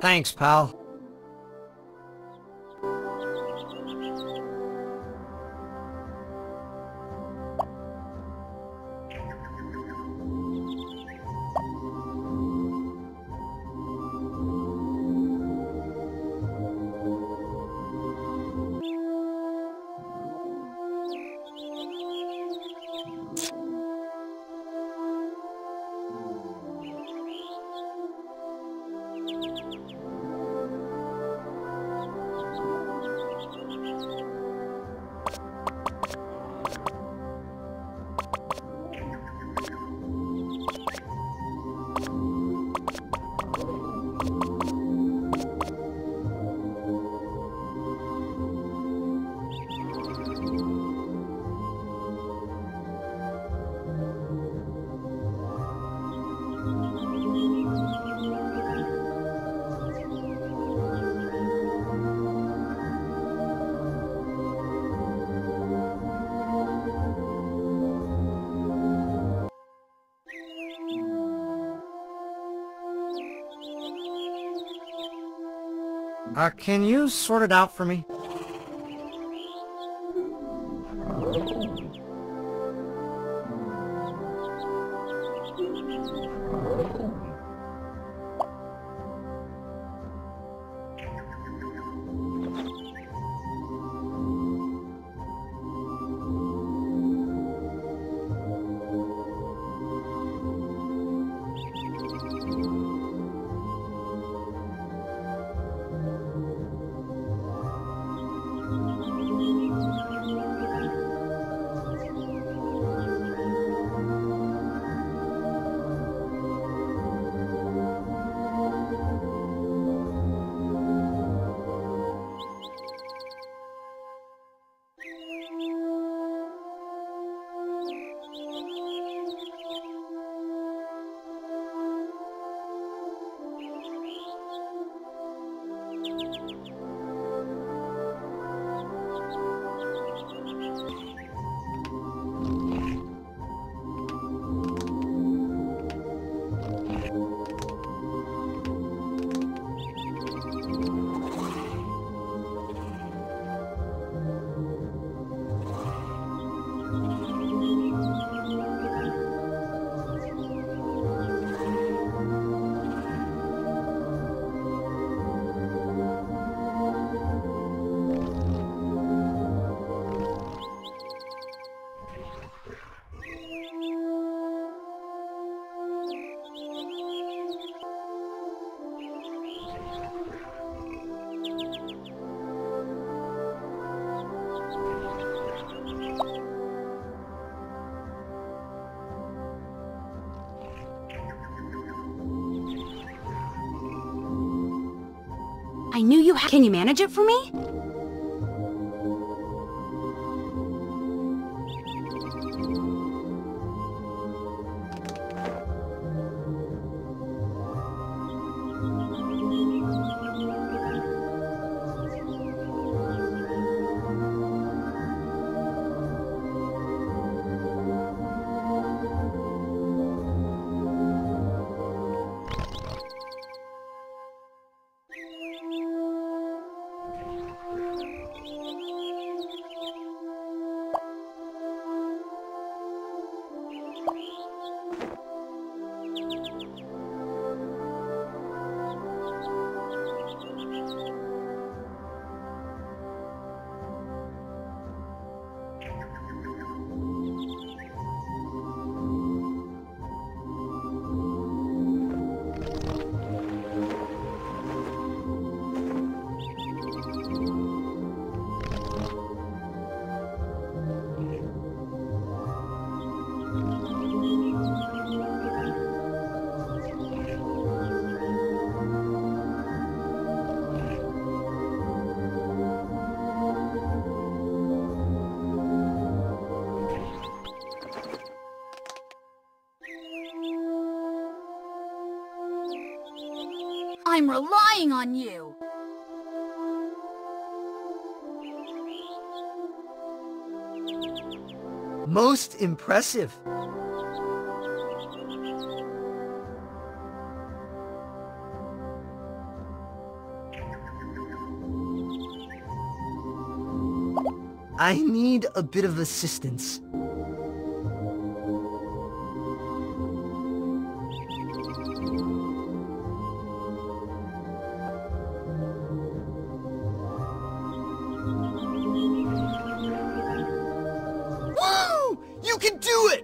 Thanks, pal. Uh, can you sort it out for me? I knew you ha- Can you manage it for me? I'm relying on you. Most impressive. I need a bit of assistance. Can do it!